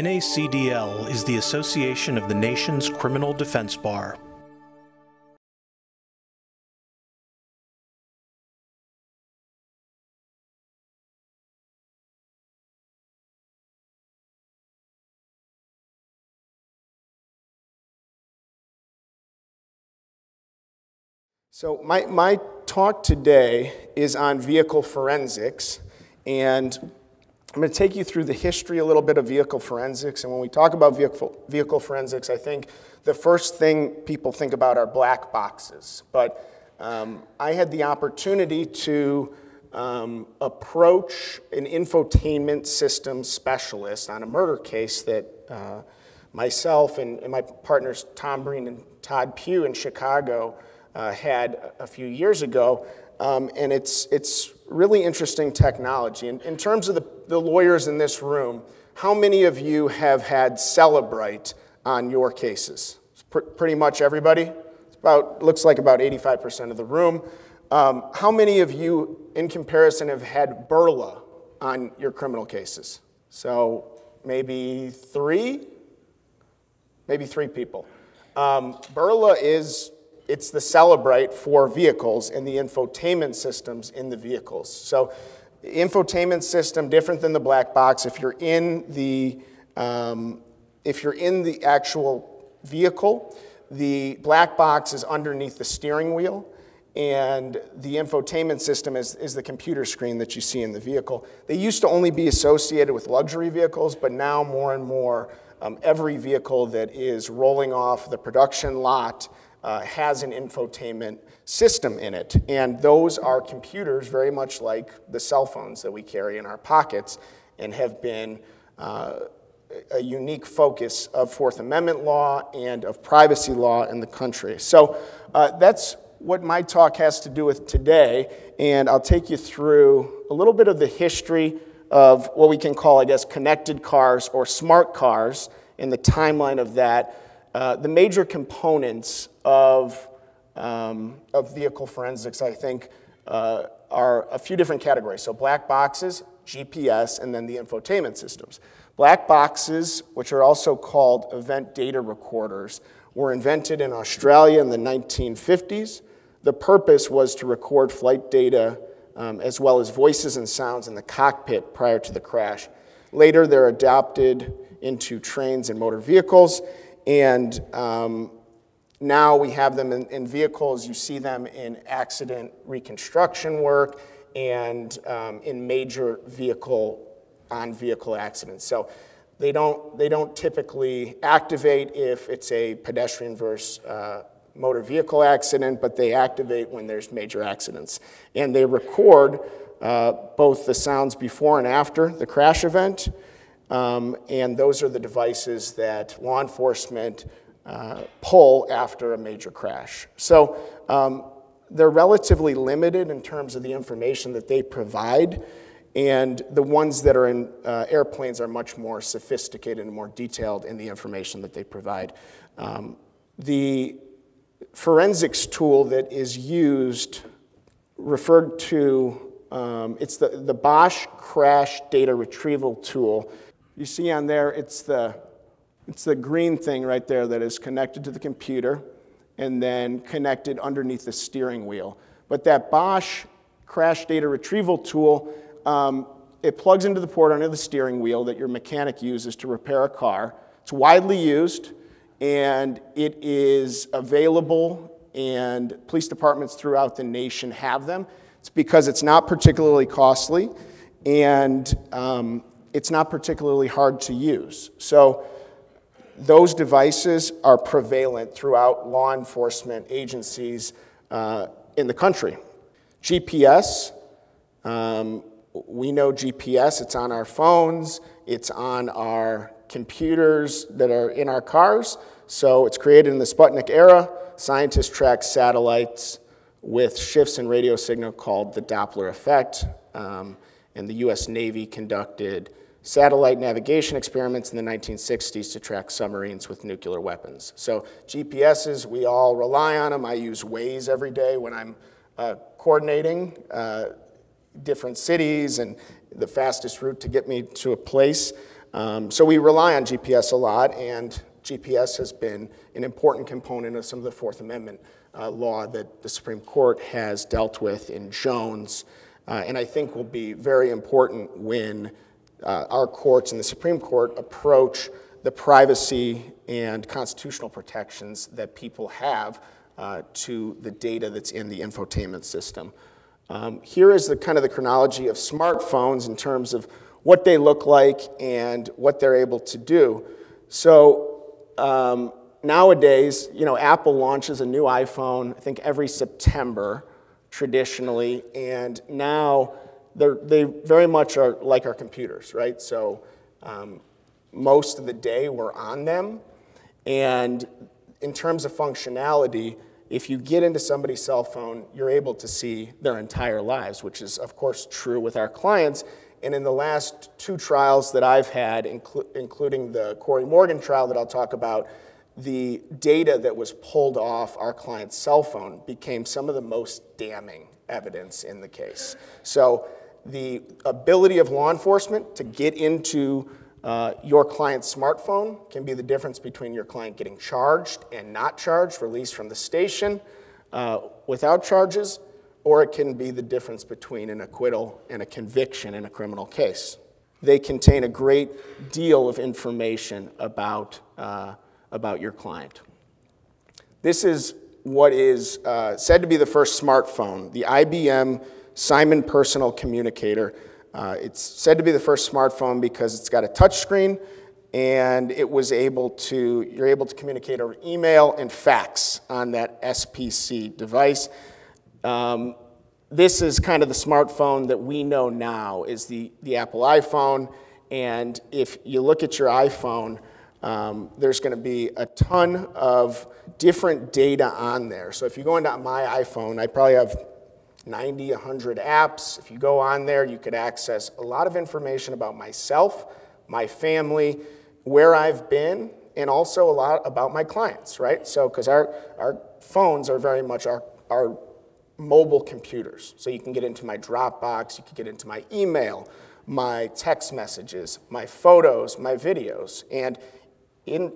NACDL is the association of the nation's criminal defense bar. So, my, my talk today is on vehicle forensics, and I'm going to take you through the history a little bit of vehicle forensics. And when we talk about vehicle, vehicle forensics, I think the first thing people think about are black boxes. But um, I had the opportunity to um, approach an infotainment system specialist on a murder case that uh, myself and, and, my partners Tom Breen and Todd Pugh in Chicago uh, had a few years ago. Um, and it's, it's really interesting technology. In, in terms of the, the lawyers in this room, how many of you have had Cellebrite on your cases? Pr- pretty much everybody? It's about, looks like about 85% of the room. Um, how many of you, in comparison, have had Berla on your criminal cases? So maybe three? Maybe three people. Um, Berla is it's the Cellebrite for vehicles and the infotainment systems in the vehicles. So, infotainment system different than the black box. If you're in the um, if you're in the actual vehicle, the black box is underneath the steering wheel, and the infotainment system is, is the computer screen that you see in the vehicle. They used to only be associated with luxury vehicles, but now more and more, um, every vehicle that is rolling off the production lot uh, has an infotainment system in it. And those are computers very much like the cell phones that we carry in our pockets and have been uh, a unique focus of Fourth Amendment law and of privacy law in the country. So uh, that's what my talk has to do with today, and I'll take you through a little bit of the history of what we can call, I guess, connected cars or smart cars and the timeline of that uh, the major components of, um, of vehicle forensics, I think, uh, are a few different categories. So, black boxes, GPS, and then the infotainment systems. Black boxes, which are also called event data recorders, were invented in Australia in the 1950s. The purpose was to record flight data um, as well as voices and sounds in the cockpit prior to the crash. Later, they're adopted into trains and motor vehicles, and um, now we have them in, in, vehicles. You see them in accident reconstruction work and um, in major vehicle on vehicle accidents. So they don't, they don't typically activate if it's a pedestrian versus uh, motor vehicle accident, but they activate when there's major accidents. And they record uh, both the sounds before and after the crash event. Um, and those are the devices that law enforcement uh, pull after a major crash. So um, they're relatively limited in terms of the information that they provide, and the ones that are in uh, airplanes are much more sophisticated and more detailed in the information that they provide. Um, the forensics tool that is used, referred to, um, it's the, the Bosch Crash Data Retrieval Tool you see on there, it's the, it's the green thing right there that is connected to the computer and then connected underneath the steering wheel. But that Bosch crash data retrieval tool, um, it plugs into the port under the steering wheel that your mechanic uses to repair a car. It's widely used and it is available, and police departments throughout the nation have them. It's because it's not particularly costly and um, it's not particularly hard to use. So those devices are prevalent throughout law enforcement agencies uh, in the country. GPS, um, we know GPS, it's on our phones, it's on our computers that are in our cars. So it's created in the Sputnik era. Scientists track satellites with shifts in radio signal called the Doppler effect. Um, and the US Navy conducted satellite navigation experiments in the 1960s to track submarines with nuclear weapons. So GPSs, we all rely on them. I use Waze every day when I'm uh, coordinating uh, different cities and, the fastest route to get me to a place. Um, so we rely on GPS a lot, and GPS has been an important component of some of the Fourth Amendment uh, law that the Supreme Court has dealt with in Jones, uh, and I think will be very important when uh, our courts and the Supreme Court approach the privacy and constitutional protections that people have uh, to the data that's in the infotainment system. Um, here is the kind of the chronology of smartphones in terms of what they look like and what they're able to do. So um, nowadays, you know, Apple launches a new iPhone, I think every September traditionally, and now they very much are like our computers, right? So um, most of the day we're on them, and in terms of functionality, if you get into somebody's cell phone, you're able to see their entire lives, which is, of course, true with our clients. And in the last two trials that I've had, inclu including the Corey Morgan trial that I'll talk about, the data that was pulled off our client's cell phone became some of the most damning evidence in the case. So the ability of law enforcement to get into uh, your client's smartphone can be the difference between your client getting charged and not charged, released from the station uh, without charges, or it can be the difference between an acquittal and a conviction in a criminal case. They contain a great deal of information about, uh, about your client. This is what is uh, said to be the first smartphone, the IBM Simon Personal Communicator. Uh, it's said to be the first smartphone because it's got a touchscreen and it was able to, you're able to communicate over email and fax on that SPC device. Um, this is kind of the smartphone that we know now is the, the Apple iPhone. And if you look at your iPhone, um, there's going to be a ton of different data on there. So if you go into my iPhone, I probably have 90, 100 apps. If you go on there, you could access a lot of information about myself, my family, where I've been, and also a lot about my clients, right? So, because our, our phones are very much our, our mobile computers. So you can get into my Dropbox, you can get into my email, my text messages, my photos, my videos. And in,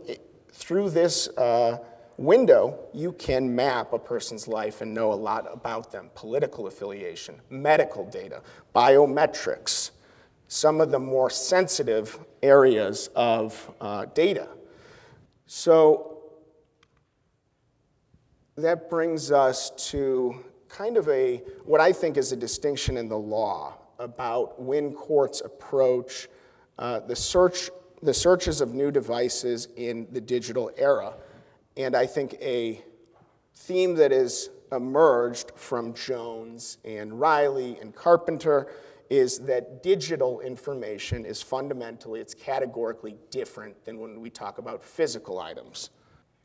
through this uh, window, you can map a person's life and know a lot about them political affiliation, medical data, biometrics, some of the more sensitive areas of uh, data. So that brings us to kind of a what I think is a distinction in the law about when courts approach uh, the search the searches of new devices in the digital era and I think a theme that has emerged from Jones and Riley and Carpenter is that digital information is fundamentally, it's categorically different than when we talk about physical items.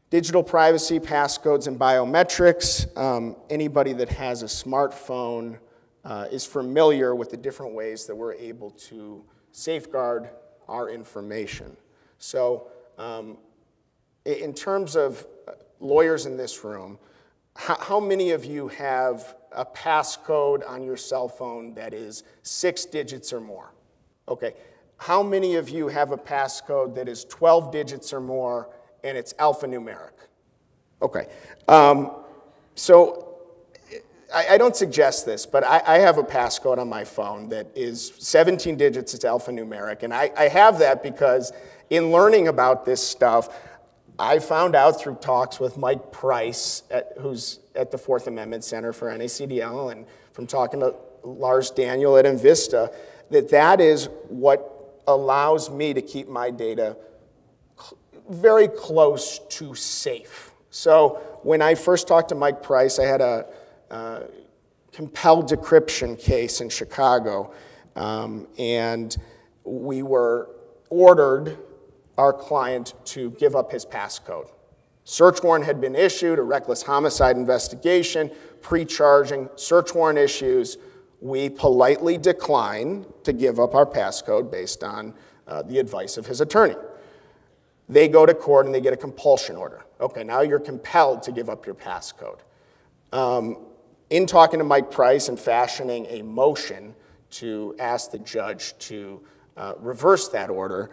Digital privacy, passcodes, and biometrics. Um, anybody that has a smartphone uh, is familiar with the different ways that we're able to safeguard our information. So um, in terms of uh, lawyers in this room, how, many of you have a passcode on your cell phone that is six digits or more? Okay. How many of you have a passcode that is 12 digits or more and it's alphanumeric? Okay. Um, so I, I, don't suggest this, but I, I, have a passcode on my phone that is 17 digits, it's alphanumeric. And I, I have that because in learning about this stuff, I found out through talks with Mike Price, at, who's at the Fourth Amendment Center for NACDL, and from talking to Lars Daniel at Envista, that that is what allows me to keep my data very close to safe. So when I first talked to Mike Price, I had a uh, compelled decryption case in Chicago, um, and we were ordered our client to give up his passcode. Search warrant had been issued, a reckless homicide investigation, pre-charging, search warrant issues. We politely decline to give up our passcode based on uh, the advice of his attorney. They go to court and they get a compulsion order. Okay, now you're compelled to give up your passcode. Um, in talking to Mike Price and fashioning a motion to ask the judge to uh, reverse that order.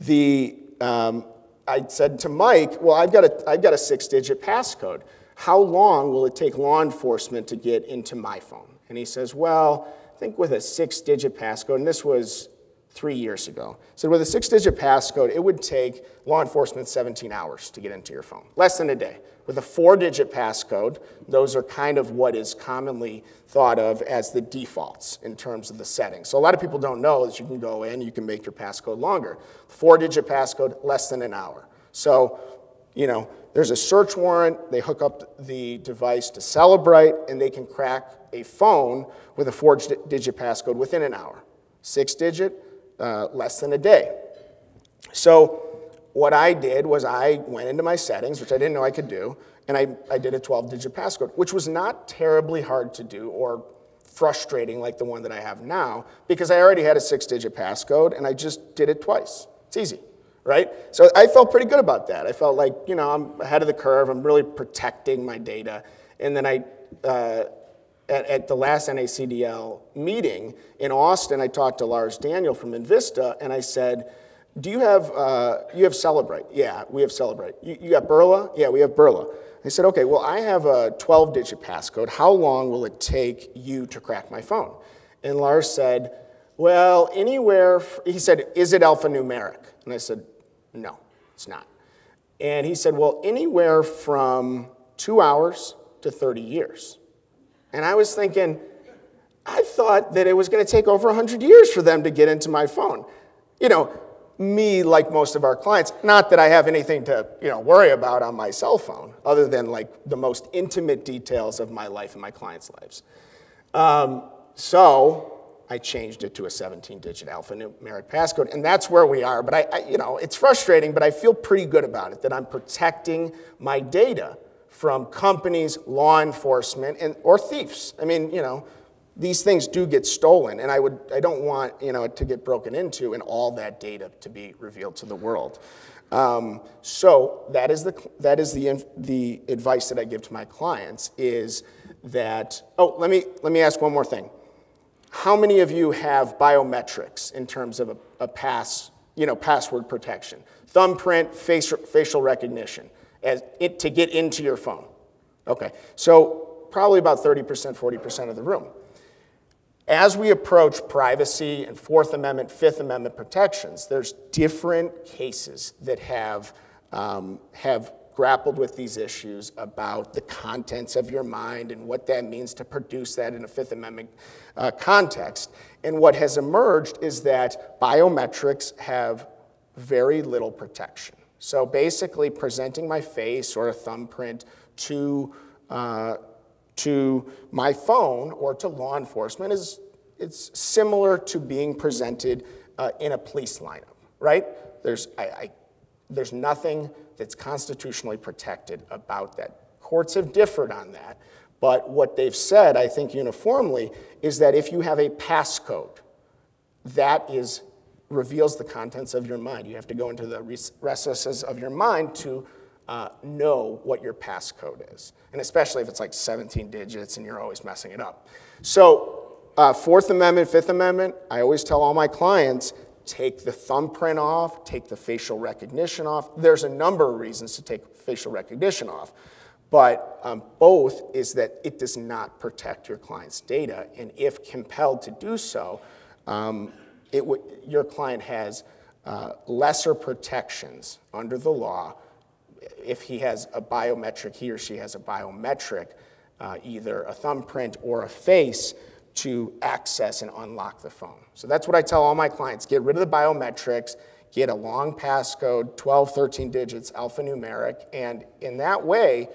The, um, I said to Mike, well, I've got a, I've got a six digit passcode. How long will it take law enforcement to get into my phone? And he says, well, I think with a six digit passcode, and this was three years ago. So with a six digit passcode, it would take law enforcement 17 hours to get into your phone, less than a day. With a four digit passcode, those are kind of what is commonly thought of as the defaults in terms of the settings. So a lot of people don't know that you can go in, you can make your passcode longer. Four digit passcode, less than an hour. So, you know, there's a search warrant, they hook up the device to Cellebrite, and they can crack a phone with a four digit passcode within an hour. Six digit, uh, less than a day. So what I did was I went into my settings, which I didn't know I could do, and I, I did a 12-digit passcode, which was not terribly hard to do or frustrating like the one that I have now, because I already had a six-digit passcode, and I just did it twice. It's easy, right? So I felt pretty good about that. I felt like, you know, I'm ahead of the curve. I'm really protecting my data. And then I uh, at, at, the last NACDL meeting in Austin, I talked to Lars Daniel from Envista and I said, do you have, uh, you have Cellebrite? Yeah, we have Cellebrite. You, you got Berla? Yeah, we have Berla. I said, okay, well, I have a 12-digit passcode. How long will it take you to crack my phone? And Lars said, well, anywhere, he said, is it alphanumeric? And I said, no, it's not. And he said, well, anywhere from two hours to 30 years. And I was thinking, I thought that it was going to take over 100 years for them to get into my phone. You know, me, like most of our clients, not that I have anything to you know, worry about on my cell phone, other than like the most intimate details of my life and my clients' lives. Um, so I changed it to a 17-digit alphanumeric passcode, and that's where we are. But I, I, you know, it's frustrating, but I feel pretty good about it that I'm protecting my data from companies, law enforcement, and, or thieves. I mean, you know, these things do get stolen, and I, would, I don't want you know, to get broken into and all that data to be revealed to the world. Um, so that is, the, that is the, the advice that I give to my clients is that, oh, let me, let me ask one more thing. How many of you have biometrics in terms of a, a pass, you know, password protection? Thumbprint, facial, facial recognition as it, to get into your phone. Okay, so probably about 30%, 40% of the room. As we approach privacy and Fourth Amendment, Fifth Amendment protections, there's different cases that have, um, have grappled with these issues about the contents of your mind and what that means to produce that in a Fifth Amendment uh, context. And what has emerged is that biometrics have very little protection. So basically presenting my face or a thumbprint to, uh, to my phone or to law enforcement is it's similar to being presented uh, in a police lineup, right? There's, I, I, there's nothing that's constitutionally protected about that. Courts have differed on that, but what they've said, I think uniformly, is that if you have a passcode, that is reveals the contents of your mind. You have to go into the recesses of your mind to uh, know what your passcode is, and especially if it's like 17 digits and you're always messing it up. So, uh, Fourth Amendment, Fifth Amendment, I always tell all my clients take the thumbprint off, take the facial recognition off. There's a number of reasons to take facial recognition off, but um, both is that it does not protect your client's data, and if compelled to do so, um, your client has uh, lesser protections under the law if he has a biometric, he or she has a biometric, uh, either a thumbprint or a face to access and unlock the phone. So that's what I tell all my clients. Get rid of the biometrics, get a long passcode, 12, 13 digits, alphanumeric, and in that way,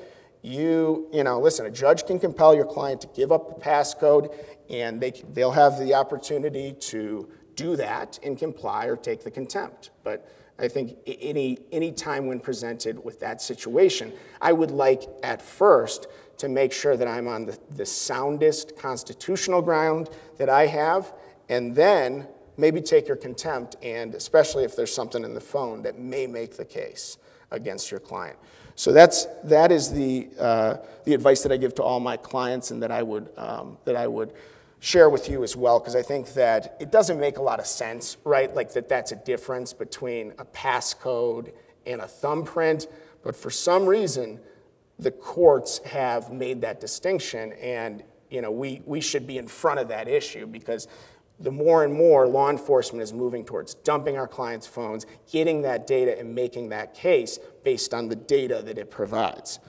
you, you know, listen, a judge can compel your client to give up the passcode and they, they'll have the opportunity to do that and comply or take the contempt. But I think any, any time when presented with that situation, I would like at first to make sure that I'm on the, the soundest constitutional ground that I have, and then maybe take your contempt, and especially if there's something in the phone that may make the case against your client. So that's, that is the, uh, the advice that I give to all my clients and that I would, um, that I would share with you as well, because I think that it doesn't make a lot of sense, right? Like that that's a difference between a passcode and a thumbprint. But for some reason, the courts have made that distinction, and you know, we, we should be in front of that issue because the more and more law enforcement is moving towards dumping our clients' phones, getting that data and making that case based on the data that it provides.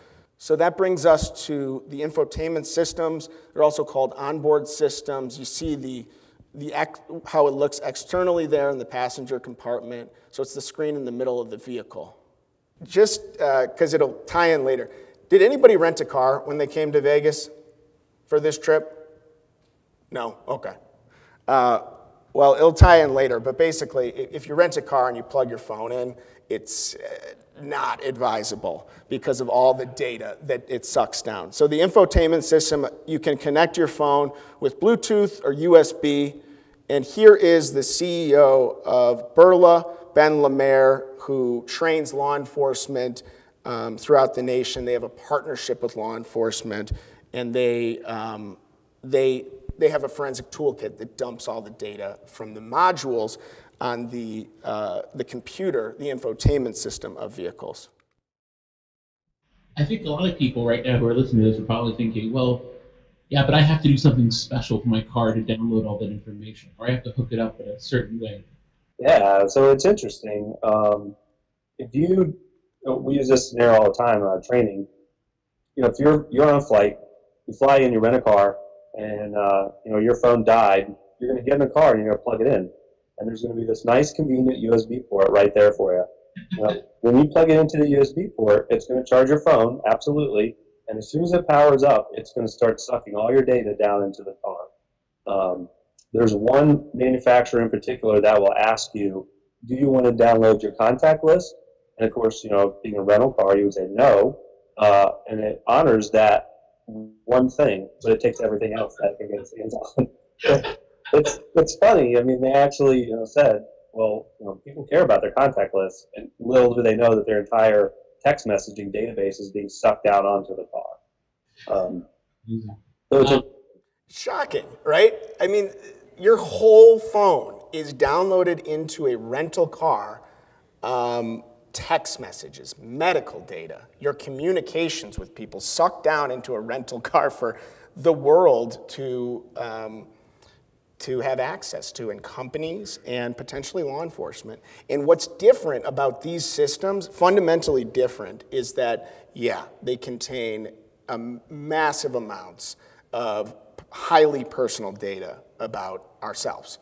So that brings us to the infotainment systems. They're also called onboard systems. You see the, the how it looks externally there in the passenger compartment. So it's the screen in the middle of the vehicle. Just because uh, it'll tie in later. Did anybody rent a car when they came to Vegas for this trip? No? Okay. Uh, well, it'll tie in later, but basically, if you rent a car and you plug your phone in, it's uh, not advisable because of all the data that it sucks down. So the infotainment system, you can connect your phone with Bluetooth or USB. And here is the CEO of Berla, Ben LeMere, who trains law enforcement um, throughout the nation. They have a partnership with law enforcement, and they, um, they, they have a forensic toolkit that dumps all the data from the modules on the, uh, the computer, the infotainment system of vehicles. I think a lot of people right now who are listening to this are probably thinking, well, yeah, but I have to do something special for my car to download all that information, or I have to hook it up in a certain way. Yeah, so it's interesting. Um, if you, we use this scenario all the time in our training. You know, if you're you're on a flight, you fly in, you rent a car, and uh, you know your phone died, you're going to get in the car and you're going to plug it in and there's going to be this nice convenient USB port right there for you. Now, when you plug it into the USB port, it's going to charge your phone, absolutely, and as soon as it powers up, it's going to start sucking all your data down into the car. Um, there's one manufacturer in particular that will ask you, do you want to download your contact list? And of course, you know, being a rental car, you would say no, uh, and it honors that one thing, but it takes everything else that it can get its hands on. it's it's funny. I mean, they actually you know said, well, you know, people care about their contact list, and little do they know that their entire text messaging database is being sucked out onto the car. Um, so a, shocking, right? I mean, your whole phone is downloaded into a rental car. Um, text messages, medical data, your communications with people sucked down into a rental car for the world to um, to have access to in companies and potentially law enforcement. And what's different about these systems, fundamentally different, is that, yeah, they contain um, massive amounts of highly personal data about ourselves.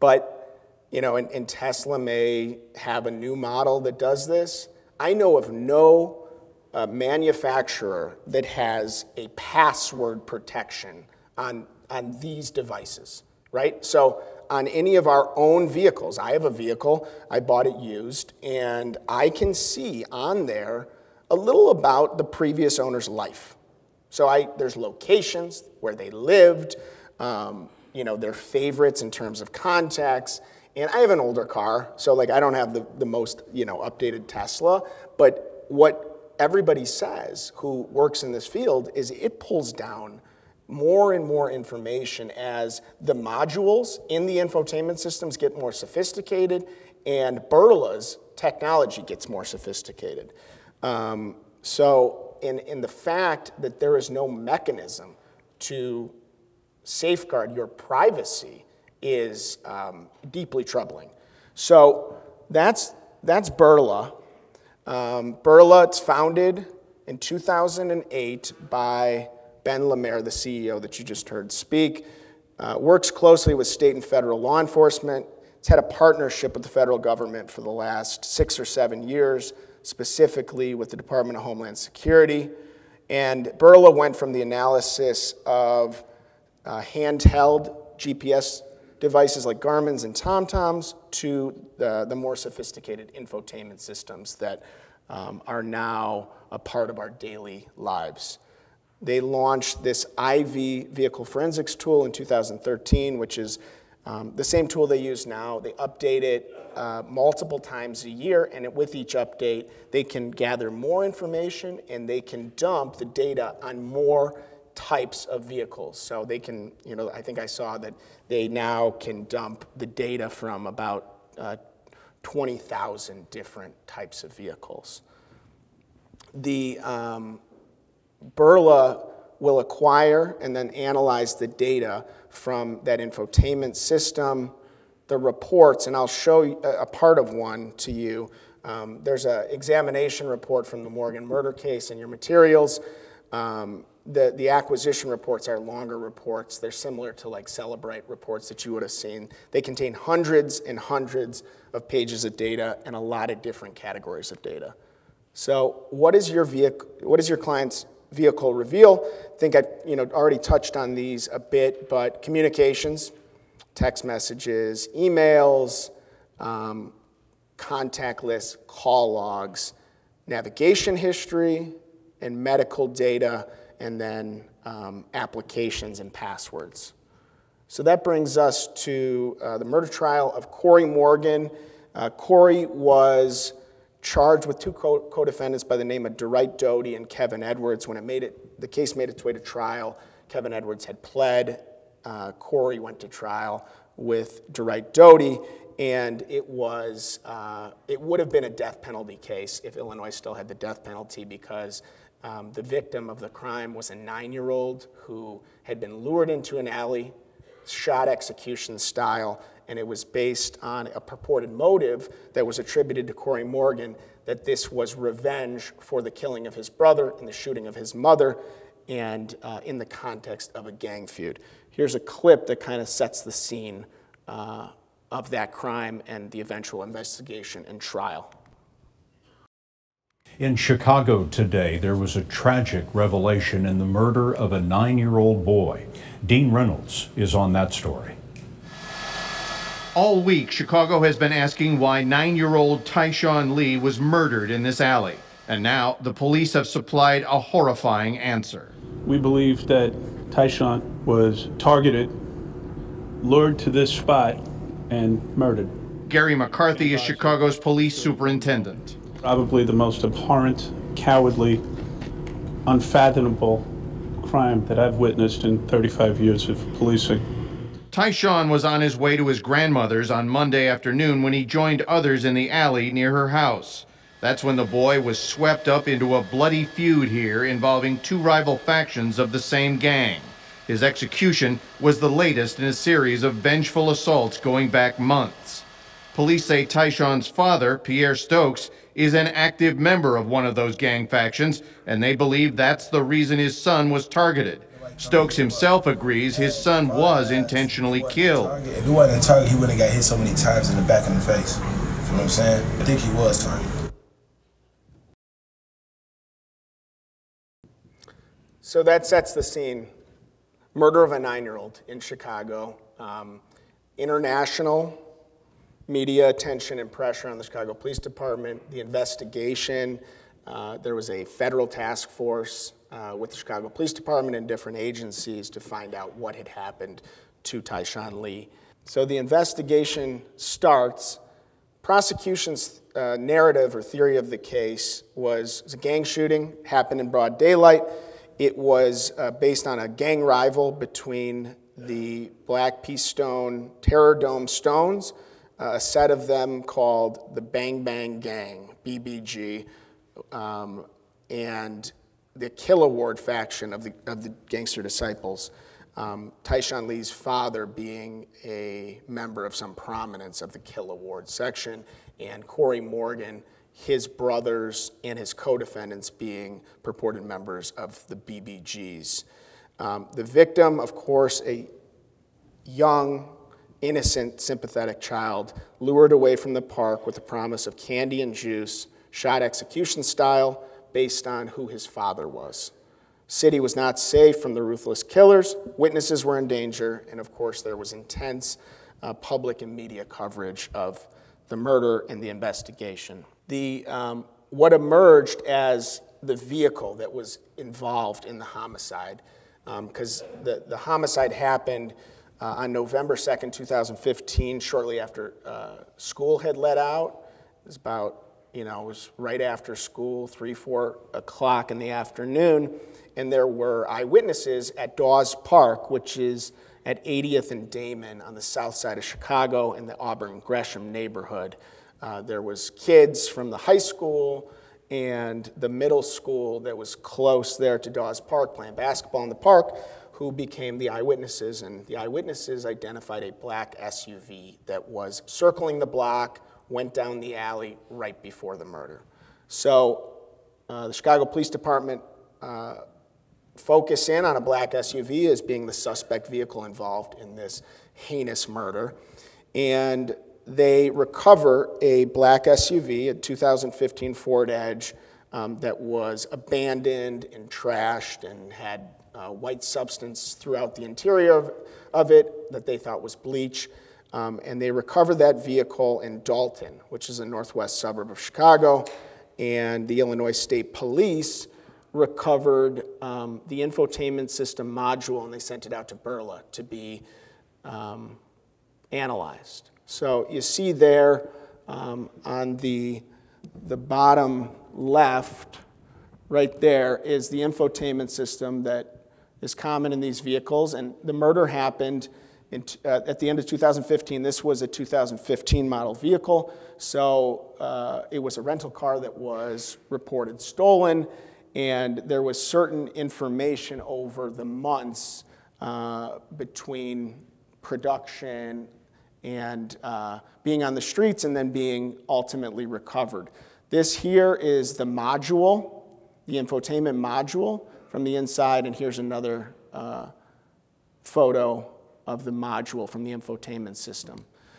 But, you know, and, and Tesla may have a new model that does this. I know of no uh, manufacturer that has a password protection on on these devices, right? So on any of our own vehicles, I have a vehicle, I bought it used, and I can see on there a little about the previous owner's life. So I, there's locations where they lived, um, you know, their favorites in terms of contacts. And I have an older car, so like I don't have the, the most, you know, updated Tesla, but what everybody says who works in this field is it pulls down more and more information as the modules in the infotainment systems get more sophisticated and Berla's technology gets more sophisticated. Um, so, in, in the fact that there is no mechanism to safeguard your privacy is um, deeply troubling. So, that's, that's Berla. Um, Berla, it's founded in 2008 by Ben LeMere, the CEO that you just heard speak, uh, works closely with state and federal law enforcement. It's had a partnership with the federal government for the last six or seven years, specifically with the Department of Homeland Security. And Berla went from the analysis of uh, handheld GPS devices like Garmin's and TomToms to the, the more sophisticated infotainment systems that um, are now a part of our daily lives. They launched this IV vehicle forensics tool in 2013, which is um, the same tool they use now. They update it uh, multiple times a year, and with each update, they can gather more information and they can dump the data on more types of vehicles. So they can, you know, I think I saw that they now can dump the data from about uh, 20,000 different types of vehicles. The um, Berla will acquire and then analyze the data from that infotainment system, the reports, and I'll show a part of one to you. Um, there's an examination report from the Morgan murder case in your materials. Um, the, the acquisition reports are longer reports. They're similar to like Cellebrite reports that you would have seen. They contain hundreds and hundreds of pages of data and a lot of different categories of data. So what is your vehicle, what is your client's vehicle reveal? I think I've you know, already touched on these a bit, but communications, text messages, emails, um, contact lists, call logs, navigation history, and medical data, and then um, applications and passwords. So that brings us to uh, the murder trial of Corey Morgan. Uh, Corey was charged with two co-defendants by the name of Dwright Doty and Kevin Edwards. When it made it, the case made its way to trial, Kevin Edwards had pled. Uh, Corey went to trial with Dwright Doty, and it was uh, it would have been a death penalty case if Illinois still had the death penalty because um, the victim of the crime was a nine-year-old who had been lured into an alley, shot execution style, and it was based on a purported motive that was attributed to Corey Morgan that this was revenge for the killing of his brother and the shooting of his mother, and uh, in the context of a gang feud. Here's a clip that kind of sets the scene uh, of that crime and the eventual investigation and trial. In Chicago today, there was a tragic revelation in the murder of a nine year old boy. Dean Reynolds is on that story. All week, Chicago has been asking why nine year old Tyshawn Lee was murdered in this alley. And now the police have supplied a horrifying answer. We believe that Tyshawn was targeted, lured to this spot, and murdered. Garry McCarthy is Chicago's police superintendent. Probably the most abhorrent, cowardly, unfathomable crime that I've witnessed in 35 years of policing. Tyshawn was on his way to his grandmother's on Monday afternoon when he joined others in the alley near her house. That's when the boy was swept up into a bloody feud here involving two rival factions of the same gang. His execution was the latest in a series of vengeful assaults going back months. Police say Tyshawn's father, Pierre Stokes, is an active member of one of those gang factions, and they believe that's the reason his son was targeted. Stokes himself agrees his son was intentionally killed. If he wasn't target, he wouldn't have got hit so many times in the back and the face. You know what I'm saying? I think he was targeted. So that sets the scene. Murder of a nine-year-old in Chicago. Um, international media attention and pressure on the Chicago Police Department. The investigation. Uh, there was a federal task force uh, with the Chicago Police Department and different agencies to find out what had happened to Tyshawn Lee. So the investigation starts. Prosecution's uh, narrative or theory of the case was, was, a gang shooting, happened in broad daylight. It was uh, based on a gang rival between the Black Peace Stone Terror Dome Stones, a set of them called the Bang Bang Gang, BBG, um, and the Killa Ward faction of the, of the Gangster Disciples. Um, Tyshawn Lee's father being a member of some prominence of the Killa Ward section, and Corey Morgan, his brothers and his co-defendants being purported members of the BBGs. Um, the victim, of course, a young, innocent, sympathetic child, lured away from the park with the promise of candy and juice, shot execution style, based on who his father was. City was not safe from the ruthless killers, witnesses were in danger, and of course there was intense uh, public and media coverage of the murder and the investigation. The, um, what emerged as the vehicle that was involved in the homicide, because um, the, the homicide happened uh, on November 2nd, 2015, shortly after uh, school had let out. It was about you know, it was right after school, three, four o'clock in the afternoon, and there were eyewitnesses at Dawes Park, which is at 80th and Damen on the south side of Chicago in the Auburn Gresham neighborhood. Uh, there was kids from the high school and the middle school that was close there to Dawes Park playing basketball in the park who became the eyewitnesses. And the eyewitnesses identified a black SUV that was circling the block, went down the alley right before the murder. So uh, the Chicago Police Department uh, focus in on a black SUV as being the suspect vehicle involved in this heinous murder. And they recover a black SUV, a 2015 Ford Edge, um, that was abandoned and trashed and had uh, white substance throughout the interior of, of, it that they thought was bleach. Um, and they recovered that vehicle in Dalton, which is a northwest suburb of Chicago. And the Illinois State Police recovered um, the infotainment system module and they sent it out to Berla to be um, analyzed. So you see there um, on the, the bottom left, right there, is the infotainment system that is common in these vehicles. And the murder happened in, uh, at the end of 2015. This was a 2015 model vehicle. So uh, it was a rental car that was reported stolen. And there was certain information over the months uh, between production and uh, being on the streets and then being ultimately recovered. This here is the module, the infotainment module from the inside, and here's another uh, photo of the module from the infotainment system.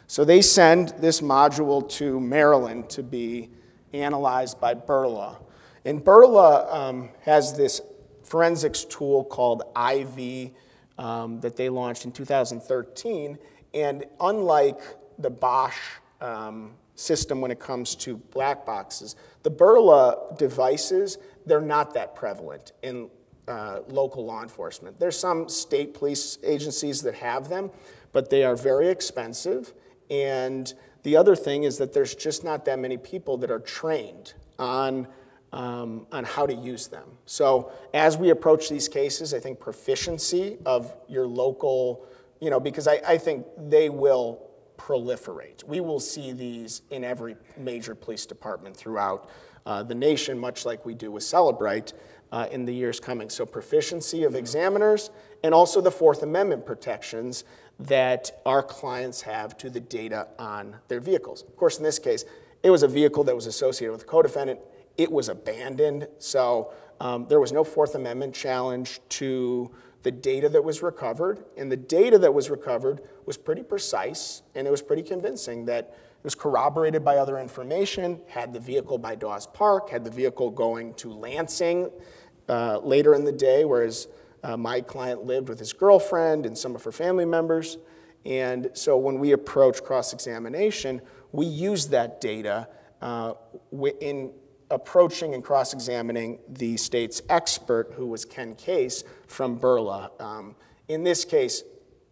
So they send this module to Maryland to be analyzed by Berla. And Berla um, has this forensics tool called IV um, that they launched in 2013 and unlike the Bosch um, system when it comes to black boxes, the Burla devices, they're not that prevalent in uh, local law enforcement. There's some state police agencies that have them, but they are very expensive. And the other thing is that there's just not that many people that are trained on, um, on how to use them. So as we approach these cases, I think proficiency of your local you know, because I, I think they will proliferate. We will see these in every major police department throughout uh, the nation, much like we do with Cellebrite uh, in the years coming. So proficiency of examiners and also the Fourth Amendment protections that our clients have to the data on their vehicles. Of course, in this case, it was a vehicle that was associated with a co-defendant. It was abandoned, so um, there was no Fourth Amendment challenge to the data that was recovered, and the data that was recovered was pretty precise and it was pretty convincing that was corroborated by other information, had the vehicle by Dawes Park, had the vehicle going to Lansing uh, later in the day, whereas uh, my client lived with his girlfriend and some of her family members. And so when we approach cross examination, we use that data uh, in approaching and cross-examining the state's expert, who was Ken Case from Berla. Um, in this case,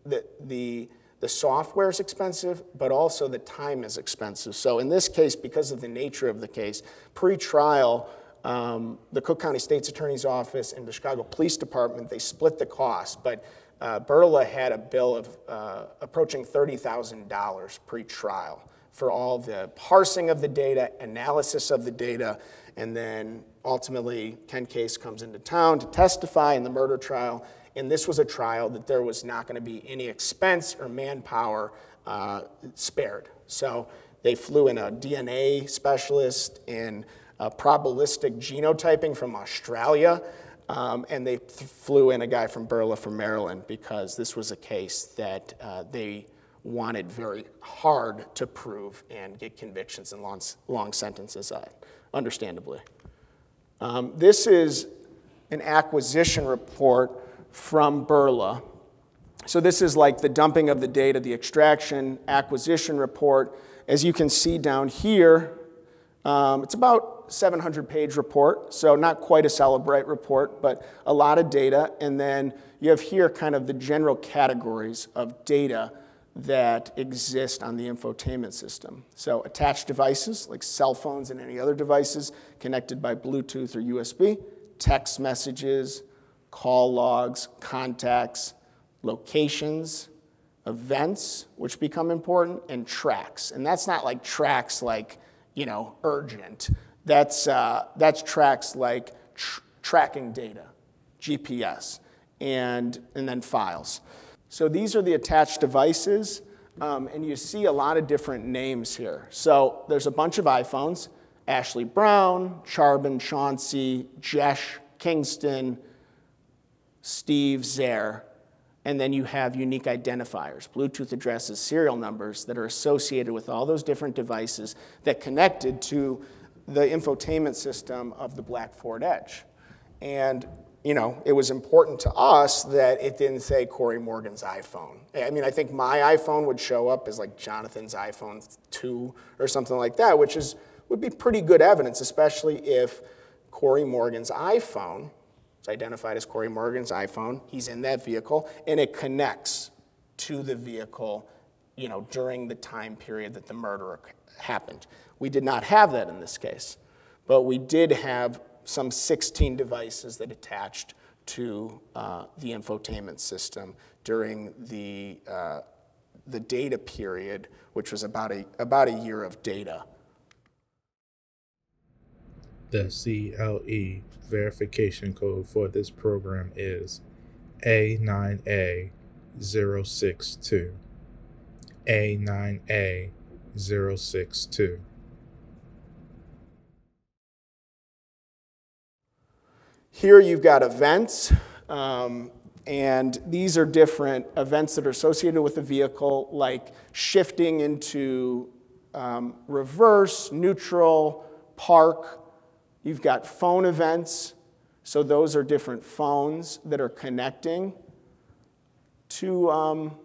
the, the, the software is expensive, but also the time is expensive. So in this case, because of the nature of the case, pre-trial, um, the Cook County State's Attorney's Office and the Chicago Police Department, they split the cost, but uh, Berla had a bill of uh, approaching $30,000 pre-trial for all the parsing of the data, analysis of the data, and then ultimately Ken Case comes into town to testify in the murder trial. And this was a trial that there was not going to be any expense or manpower uh, spared. So they flew in a DNA specialist in uh, probabilistic genotyping from Australia. Um, and they flew in a guy from Berla from Maryland because this was a case that uh, they wanted very hard to prove and get convictions and long, long sentences, uh, understandably. Um, this is an acquisition report from Berla. So this is like the dumping of the data, the extraction, acquisition report. As you can see down here, um, it's about 700 page report, so not quite a Cellebrite report, but a lot of data. And then you have here kind of the general categories of data that exist on the infotainment system. So attached devices like cell phones and any other devices connected by Bluetooth or USB, text messages, call logs, contacts, locations, events, which become important, and tracks. And that's not like tracks like, you know, urgent. That's, uh, that's tracks like tr tracking data, GPS, and, and then files. So these are the attached devices, um, and you see a lot of different names here. So there's a bunch of iPhones, Ashley Brown, Charbon, Chauncey, Jesh, Kingston, Steve, Zare, and then you have unique identifiers, Bluetooth addresses, serial numbers that are associated with all those different devices that connected to the infotainment system of the Black Ford Edge. And you know, it was important to us that it didn't say Corey Morgan's iPhone. I mean, I think my iPhone would show up as like Jonathan's iPhone 2 or something like that, which is would be pretty good evidence, especially if Corey Morgan's iPhone is identified as Corey Morgan's iPhone. He's in that vehicle, and it connects to the vehicle, you know, during the time period that the murder happened. We did not have that in this case, but we did have some 16 devices that attached to uh, the infotainment system during the, uh, the data period, which was about a, about a year of data. The CLE verification code for this program is A9A062. A9A062. Here you've got events, um, and these are different events that are associated with the vehicle, like shifting into um, reverse, neutral, park. You've got phone events, so those are different phones that are connecting to, um,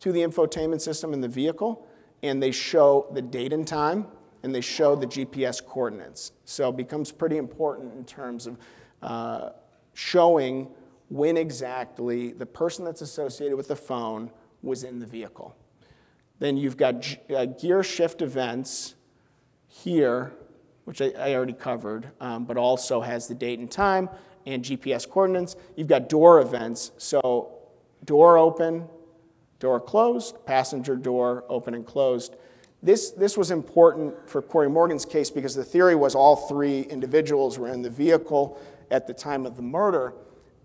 to the infotainment system in the vehicle, and they show the date and time, and they show the GPS coordinates. So it becomes pretty important in terms of uh, showing when exactly the person that's associated with the phone was in the vehicle. Then you've got uh, gear shift events here, which I, I already covered, um, but also has the date and time and GPS coordinates. You've got door events, so door open, door closed, passenger door open and closed. This, this was important for Corey Morgan's case because the theory was all three individuals were in the vehicle at the time of the murder.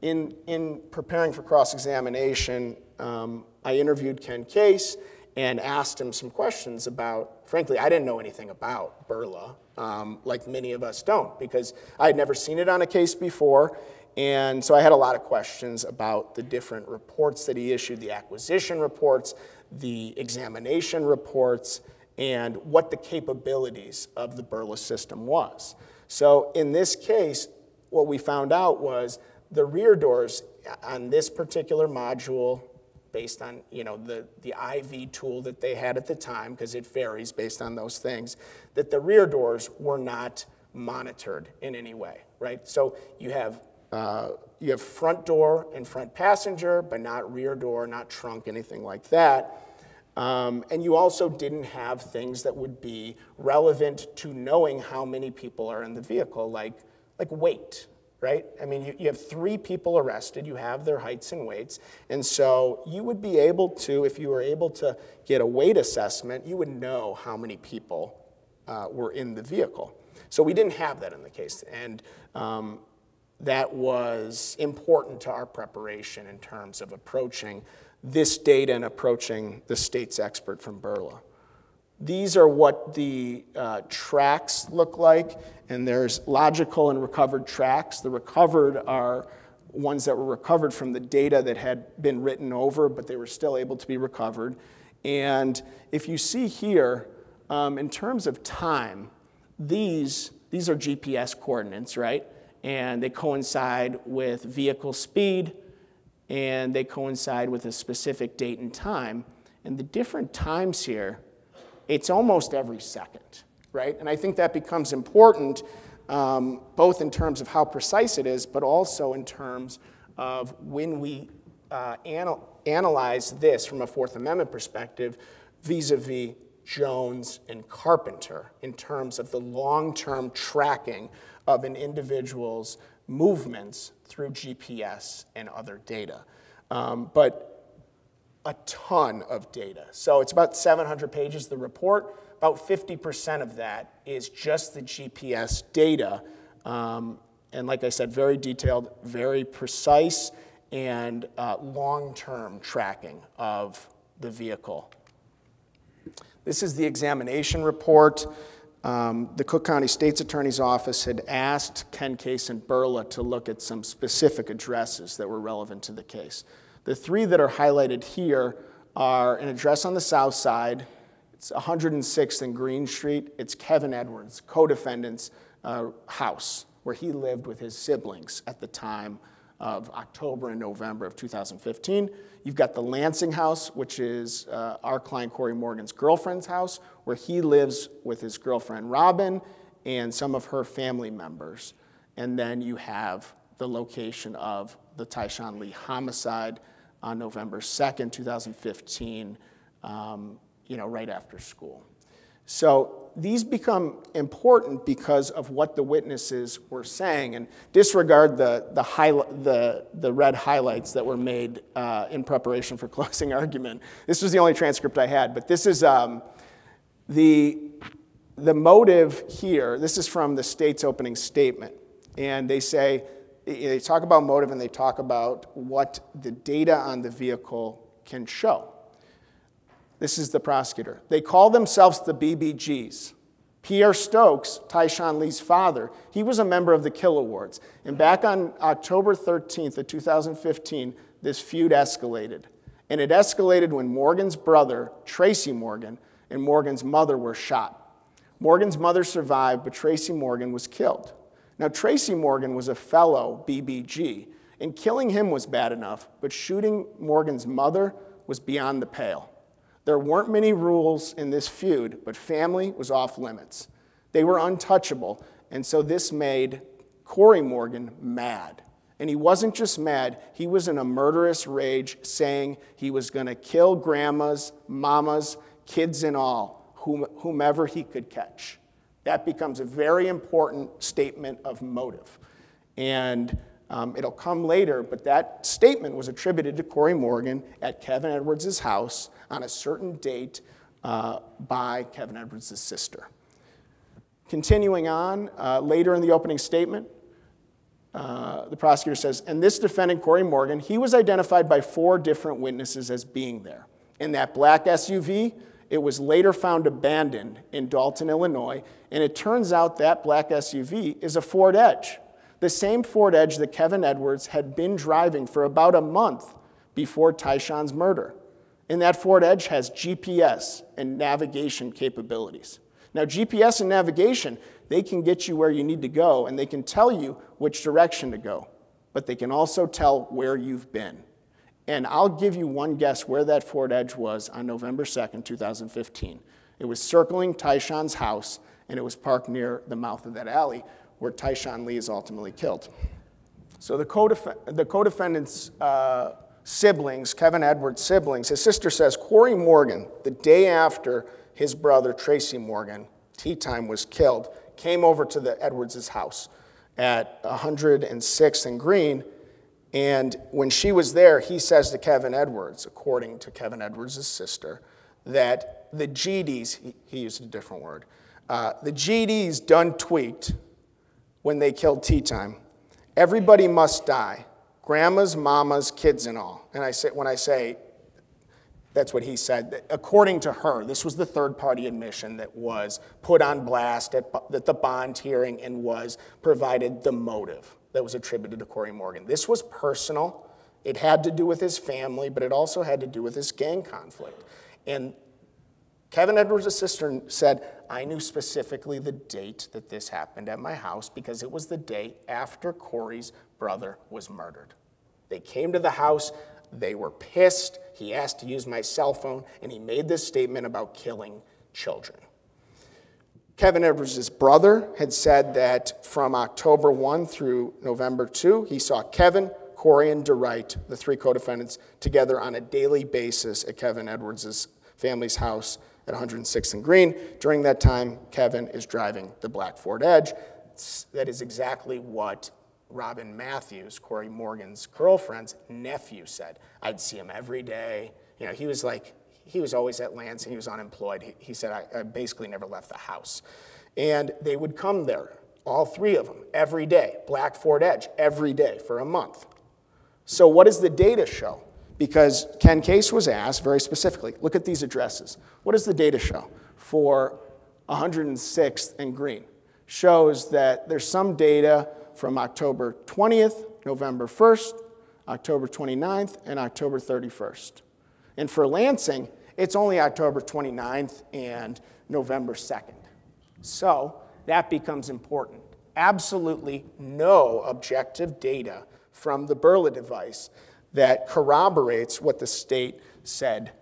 In, in preparing for cross examination, um, I interviewed Ken Case and asked him some questions about, frankly, I didn't know anything about Berla, um, like many of us don't, because I had never seen it on a case before. And so I had a lot of questions about the different reports that he issued, the acquisition reports, the examination reports, and what the capabilities of the Berla system was. So in this case, what we found out was the rear doors on this particular module based on you know the, the IV tool that they had at the time, because it varies based on those things, that the rear doors were not monitored in any way, right? So you have uh, you have front door and front passenger, but not rear door, not trunk, anything like that. Um, and you also didn't have things that would be relevant to knowing how many people are in the vehicle, like like weight, right? I mean, you, you have three people arrested, you have their heights and weights, and so you would be able to, if you were able to get a weight assessment, you would know how many people uh, were in the vehicle. So we didn't have that in the case, and um, that was important to our preparation in terms of approaching this data and approaching the state's expert from Berla. These are what the uh, tracks look like, and there's logical and recovered tracks. The recovered are ones that were recovered from the data that had been written over, but they were still able to be recovered. And if you see here, um, in terms of time, these, these are GPS coordinates, right? And they coincide with vehicle speed, and they coincide with a specific date and time. And the different times here it's almost every second, right? And I think that becomes important um, both in terms of how precise it is, but also in terms of when we uh, anal- analyze this from a Fourth Amendment perspective vis a vis Jones and Carpenter in terms of the long term tracking of an individual's movements through GPS and other data. Um, but a ton of data. So it's about 700 pages, the report. About 50% of that is just the GPS data. Um, and like I said, very detailed, very precise, and uh, long term tracking of the vehicle. This is the examination report. Um, the Cook County State's Attorney's Office had asked Ken Case and Berla to look at some specific addresses that were relevant to the case. The three that are highlighted here are an address on the south side, it's 106th and Green Street, it's Kevin Edwards, co-defendant's uh, house, where he lived with his siblings at the time of October and November of 2015. You've got the Lansing house, which is uh, our client Corey Morgan's girlfriend's house, where he lives with his girlfriend Robin and some of her family members. And then you have the location of the Tyshawn Lee homicide on November 2nd, 2015, um, you know, right after school. So these become important because of what the witnesses were saying, and disregard the, the, the, the red highlights that were made uh, in preparation for closing argument. This was the only transcript I had, but this is um, the, the motive here. This is from the state's opening statement, and they say, they talk about motive and they talk about what the data on the vehicle can show. This is the prosecutor. They call themselves the BBGs. Pierre Stokes, Tyshawn Lee's father, he was a member of the Killa Wards. And back on October 13th of 2015, this feud escalated. And it escalated when Morgan's brother, Tracy Morgan, and Morgan's mother were shot. Morgan's mother survived, but Tracy Morgan was killed. Now, Tracy Morgan was a fellow BBG, and killing him was bad enough, but shooting Morgan's mother was beyond the pale. There weren't many rules in this feud, but family was off limits. They were untouchable, and so this made Corey Morgan mad. And he wasn't just mad, he was in a murderous rage, saying he was going to kill grandmas, mamas, kids, and all, whomever he could catch. That becomes a very important statement of motive. And um, it'll come later, but that statement was attributed to Corey Morgan at Kevin Edwards' house on a certain date uh, by Kevin Edwards' sister. Continuing on, uh, later in the opening statement, uh, the prosecutor says, and this defendant, Corey Morgan, he was identified by four different witnesses as being there. In that black SUV, it was later found abandoned in Dolton, Illinois, and it turns out that black SUV is a Ford Edge, the same Ford Edge that Kevin Edwards had been driving for about a month before Tyshawn's murder. And that Ford Edge has GPS and navigation capabilities. Now, GPS and navigation, they can get you where you need to go and they can tell you which direction to go, but they can also tell where you've been. And I'll give you one guess where that Ford Edge was on November 2nd, 2015. It was circling Tyshawn's house and it was parked near the mouth of that alley where Tyshawn Lee is ultimately killed. So the, co-defendant's uh, siblings, Kevin Edwards' siblings, his sister says Corey Morgan, the day after his brother Tracy Morgan, tea time, was killed, came over to the Edwards' house at 106th and Green. And when she was there, he says to Kevin Edwards, according to Kevin Edwards' sister, that the GDs, he, used a different word, uh, the GDs done tweaked when they killed tea time. Everybody must die grandmas, mamas, kids, and all. And I say, when I say, that's what he said. According to her, this was the third party admission that was put on blast at, at the bond hearing and was provided the motive that was attributed to Corey Morgan. This was personal. It had to do with his family, but it also had to do with his gang conflict. And Kevin Edwards' sister said, I knew specifically the date that this happened at my house because it was the day after Corey's brother was murdered. They came to the house, they were pissed. He asked to use my cell phone, and he made this statement about killing children. Kevin Edwards' brother had said that from October 1 through November 2, he saw Kevin, Corey and Dwright, the three co-defendants, together on a daily basis at Kevin Edwards' family's house at 106th and Green. During that time, Kevin is driving the black Ford Edge. That is exactly what Robin Matthews, Corey Morgan's girlfriend's nephew, said. I'd see him every day. You know, he was like, he was always at Lansing. He was unemployed. He, he said, I, I basically never left the house. And they would come there, all three of them, every day. Black Ford Edge, every day for a month. So, what does the data show? Because Ken Case was asked very specifically look at these addresses. What does the data show for 106th and Green? Shows that there's some data from October 20th, November 1st, October 29th, and October 31st. And for Lansing, it's only October 29th and November 2nd. So that becomes important. Absolutely no objective data from the Berla device that corroborates what the state said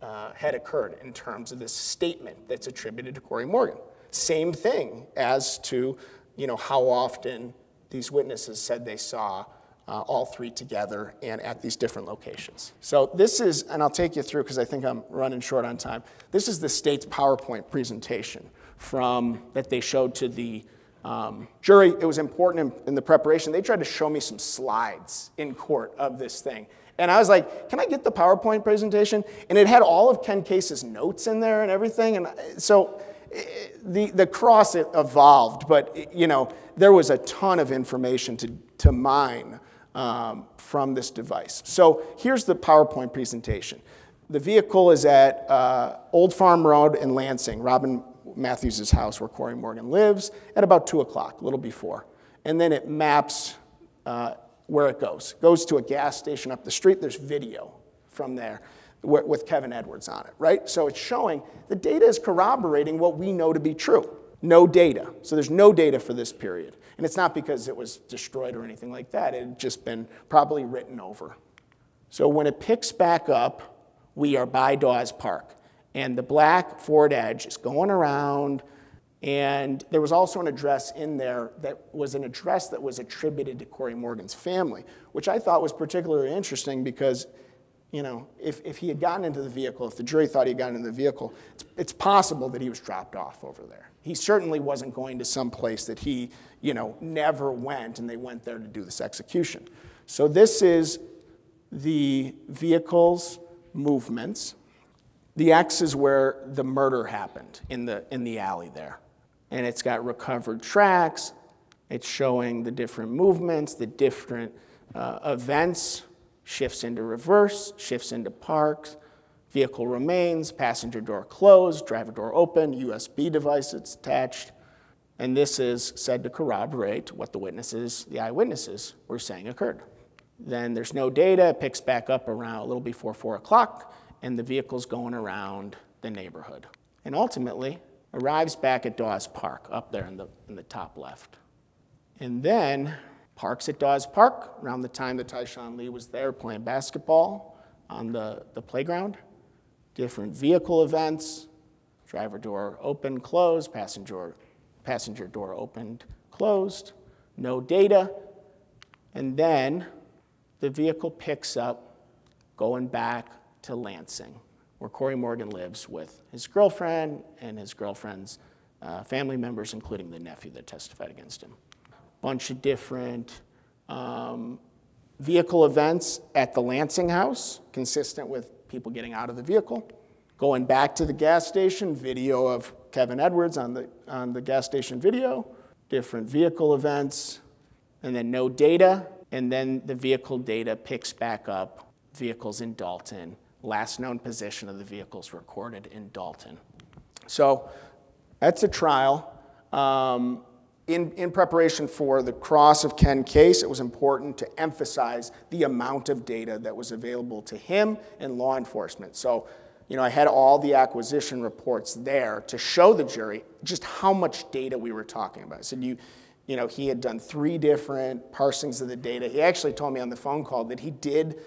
uh, had occurred in terms of this statement that's attributed to Corey Morgan. Same thing as to you know, how often these witnesses said they saw uh, all three together and at these different locations. So this is, and I'll take you through because I think I'm running short on time. This is the state's PowerPoint presentation from that they showed to the um, jury. It was important in, in the preparation. They tried to show me some slides in court of this thing. And I was like, can I get the PowerPoint presentation? And it had all of Ken Case's notes in there and everything. And so eh, the, the cross evolved, but you know, there was a ton of information to, to mine um, from this device. So here's the PowerPoint presentation. The vehicle is at uh, Old Farm Road in Lansing, Robin Matthews' house where Corey Morgan lives, at about 2 o'clock, a little before. And then it maps uh, where it goes. It Goes to a gas station up the street. There's video from there with Kevin Edwards on it, right? So it's showing the data is corroborating what we know to be true. No data. So there's no data for this period. And it's not because it was destroyed or anything like that. It had just been probably written over. So when it picks back up, we are by Dawes Park. And the black Ford Edge is going around. And there was also an address in there that was an address that was attributed to Corey Morgan's family, which I thought was particularly interesting because, you know, if, if he had gotten into the vehicle, if the jury thought he had gotten into the vehicle, it's, it's possible that he was dropped off over there. He certainly wasn't going to some place that he, you know, never went and they went there to do this execution. So this is the vehicle's movements. The X is where the murder happened in the, in the alley there. And it's got recovered tracks. It's showing the different movements, the different uh, events, shifts into reverse, shifts into parks, Vehicle remains, passenger door closed, driver door open, USB device attached. And this is said to corroborate what the witnesses, the eyewitnesses, were saying occurred. Then there's no data, it picks back up around a little before 4 o'clock, and the vehicle's going around the neighborhood. And ultimately, arrives back at Dawes Park, up there in the, in the top left. And then parks at Dawes Park around the time that Tyshawn Lee was there playing basketball on the, the playground. Different vehicle events, driver door open, closed, passenger, passenger door opened, closed, no data, and then the vehicle picks up going back to Lansing, where Corey Morgan lives with his girlfriend and his girlfriend's uh, family members, including the nephew that testified against him. Bunch of different um, vehicle events at the Lansing house, consistent with people getting out of the vehicle. Going back to the gas station, video of Kevin Edwards on the, on the gas station video, different vehicle events, and then no data, and then the vehicle data picks back up vehicles in Dolton. Last known position of the vehicles recorded in Dolton. So that's a trial. Um, in, in preparation for the cross of Ken Case, it was important to emphasize the amount of data that was available to him and law enforcement. So, you know, I had all the acquisition reports there to show the jury just how much data we were talking about. I said, you, you know, he had done three different parsings of the data. He actually told me on the phone call that he did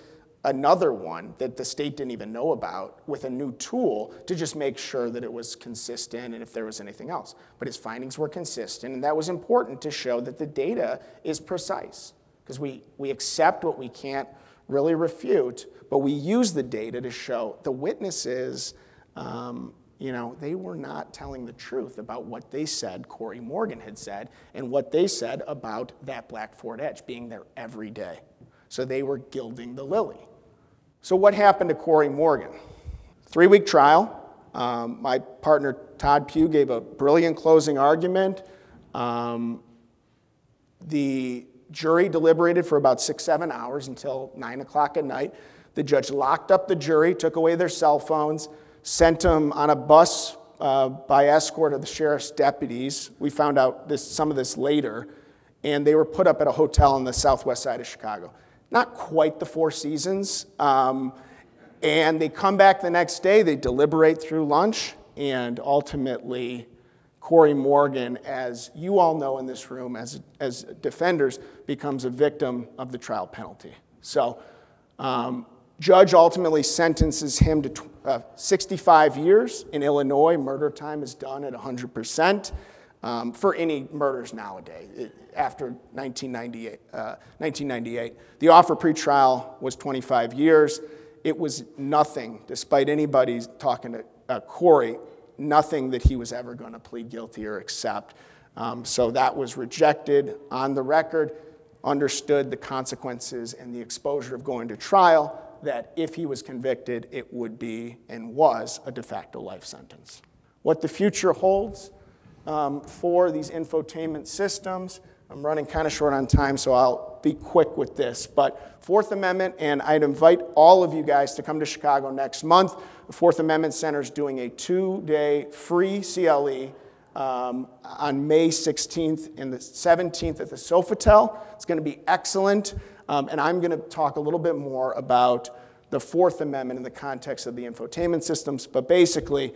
another one that the state didn't even know about with a new tool to just make sure that it was consistent and if there was anything else. But his findings were consistent, and that was important to show that the data is precise. because we, we accept what we can't really refute, but we use the data to show the witnesses, um, you know, they were not telling the truth about what they said Corey Morgan had said and what they said about that black Ford Edge being there every day. So they were gilding the lily. So what happened to Corey Morgan? Three week trial. Um, my partner Todd Pugh gave a brilliant closing argument. Um, the jury deliberated for about six, seven hours until nine o'clock at night. The judge locked up the jury, took away their cell phones, sent them on a bus uh, by escort of the sheriff's deputies. We found out this, some of this later, and they were put up at a hotel on the southwest side of Chicago. Not quite the Four Seasons. Um, and they come back the next day, they deliberate through lunch, and ultimately, Corey Morgan, as you all know in this room as, as defenders, becomes a victim of the trial penalty. So, um, judge ultimately sentences him to uh, 65 years. In Illinois, murder time is done at 100% um, for any murders nowadays it, after 1998, uh, 1998. The offer pretrial was 25 years. It was nothing, despite anybody talking to uh, Corey, nothing that he was ever going to plead guilty or accept. Um, so that was rejected on the record, understood the consequences and the exposure of going to trial, that if he was convicted, it would be and was a de facto life sentence. What the future holds um, for these infotainment systems, I'm running kind of short on time, so I'll be quick with this. But Fourth Amendment, and I'd invite all of you guys to come to Chicago next month. The Fourth Amendment Center is doing a two day free CLE um, on May 16th and the 17th at the Sofitel. It's going to be excellent. Um, and I'm going to talk a little bit more about the Fourth Amendment in the context of the infotainment systems. But basically,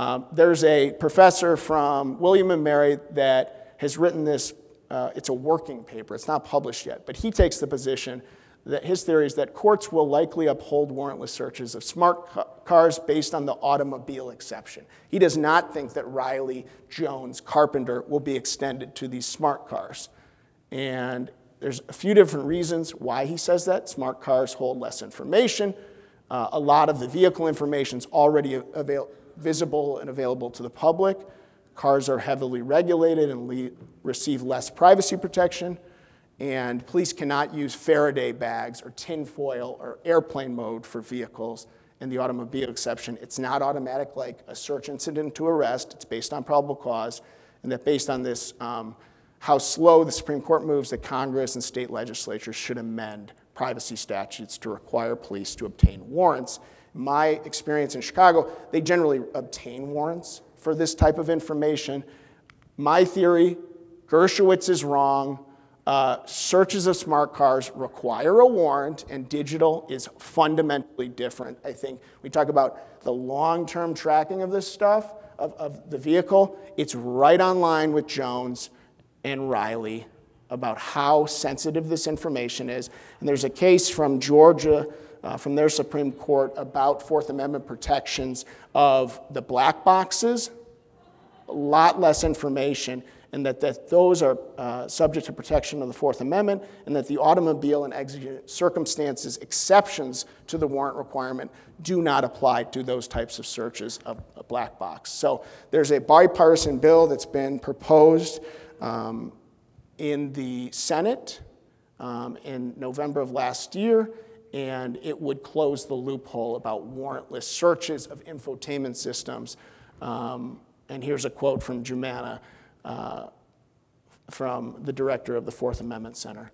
um, there's a professor from William and Mary that has written this. Uh, it's a working paper, it's not published yet, but he takes the position that his theory is that courts will likely uphold warrantless searches of smart ca- cars based on the automobile exception. He does not think that Riley, Jones, Carpenter will be extended to these smart cars. And there's a few different reasons why he says that. Smart cars hold less information. Uh, a lot of the vehicle information is already avail- visible and available to the public. Cars are heavily regulated and receive less privacy protection. And police cannot use Faraday bags or tinfoil or airplane mode for vehicles in the automobile exception. It's not automatic like a search incident to arrest. It's based on probable cause. And that based on this, um, how slow the Supreme Court moves, that Congress and state legislatures should amend privacy statutes to require police to obtain warrants. My experience in Chicago, they generally obtain warrants for this type of information. My theory, Dershowitz is wrong. Uh, searches of smart cars require a warrant, and digital is fundamentally different. I think we talk about the long term tracking of this stuff, of, of the vehicle. It's right on line with Jones and Riley about how sensitive this information is. And there's a case from Georgia, uh, from their Supreme Court, about Fourth Amendment protections of the black boxes, a lot less information, and that, that those are uh, subject to protection of the Fourth Amendment, and that the automobile and exigent circumstances exceptions to the warrant requirement do not apply to those types of searches of a black box. So there's a bipartisan bill that's been proposed um, in the Senate um, in November of last year, and it would close the loophole about warrantless searches of infotainment systems. Um, and here's a quote from Jumana, uh, from the director of the Fourth Amendment Center.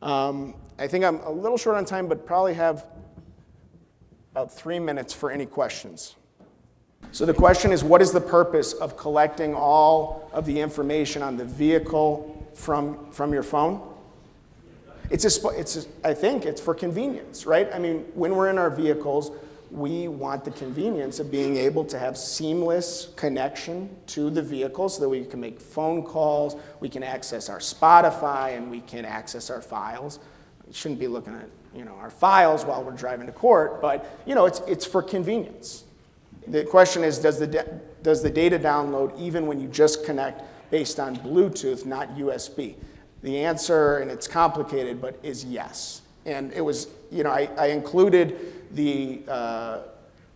Um, I think I'm a little short on time, but probably have about three minutes for any questions. So the question is, what is the purpose of collecting all of the information on the vehicle from, from your phone? It's, a, it's a, I think it's for convenience, right? I mean, when we're in our vehicles, we want the convenience of being able to have seamless connection to the vehicle so that we can make phone calls, we can access our Spotify, and we can access our files. We shouldn't be looking at you know, our files while we're driving to court, but you know, it's, it's for convenience. The question is, does the, does the data download even when you just connect based on Bluetooth, not USB? The answer, and it's complicated, but is yes. And it was, you know, I, I included the, uh,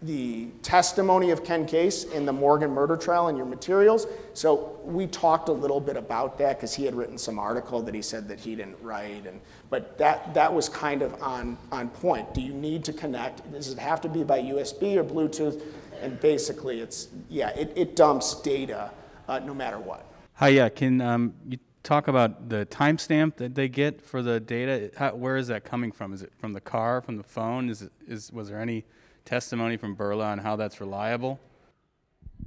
the testimony of Ken Case in the Morgan murder trial in your materials. So we talked a little bit about that because he had written some article that he said that he didn't write. And, but that, that was kind of on, on point. Do you need to connect? Does it have to be by USB or Bluetooth? And basically, it's, yeah, it, it dumps data uh, no matter what. Hi, yeah. Can um, you talk about the timestamp that they get for the data? How, where is that coming from? Is it from the car, from the phone? Is it, is, was there any testimony from Berla on how that's reliable?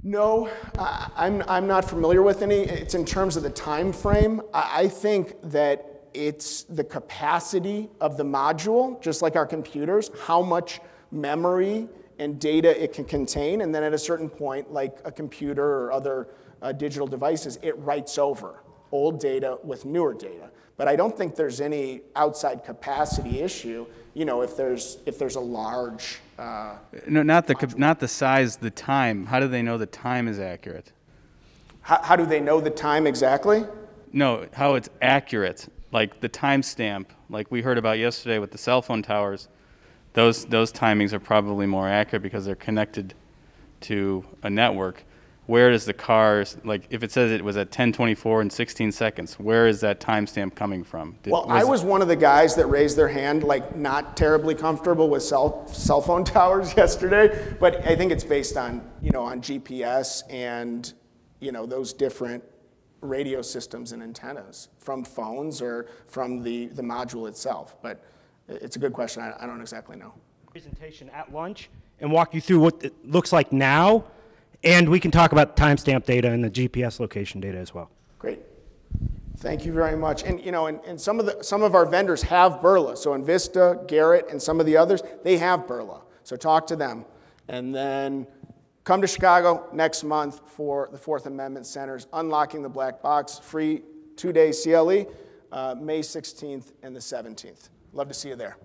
No, I, I'm, I'm not familiar with any. It's in terms of the time frame. I, I think that it's the capacity of the module, just like our computers, how much memory and data it can contain, and then at a certain point, like a computer or other uh, digital devices, it writes over old data with newer data. But I don't think there's any outside capacity issue. You know, if there's if there's a large uh, no, not the not the size, the time. How do they know the time is accurate? How, how do they know the time exactly? No, how it's accurate, like the timestamp, like we heard about yesterday with the cell phone towers. Those those timings are probably more accurate because they're connected to a network where does the car like if it says it was at 10:24 and 16 seconds where is that timestamp coming from? Did, well was i was one of the guys that raised their hand like not terribly comfortable with cell, cell phone towers yesterday but i think it's based on you know on gps and you know those different radio systems and antennas from phones or from the, the module itself but it's a good question. I, I don't exactly know. Presentation at lunch and walk you through what it looks like now and we can talk about timestamp data and the GPS location data as well. Great. Thank you very much. And you know, and, and some of the some of our vendors have Berla. So Envista, Garrett, and some of the others, they have Berla. So talk to them. And then come to Chicago next month for the Fourth Amendment Center's Unlocking the Black Box, free two-day CLE, uh, May 16th and the 17th. Love to see you there.